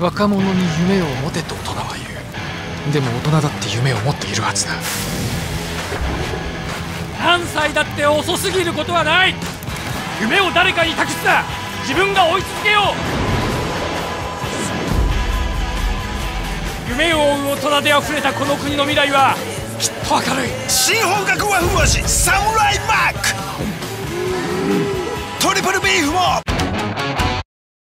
若者に夢を持てと大人は言う。でも大人だって夢を持っているはずだ。何歳だって遅すぎることはない。夢を誰かに託すな。自分が追い続けよう。夢を追う大人であふれたこの国の未来はきっと明るい。新本格和風味サムライマック。トリプルビーフも。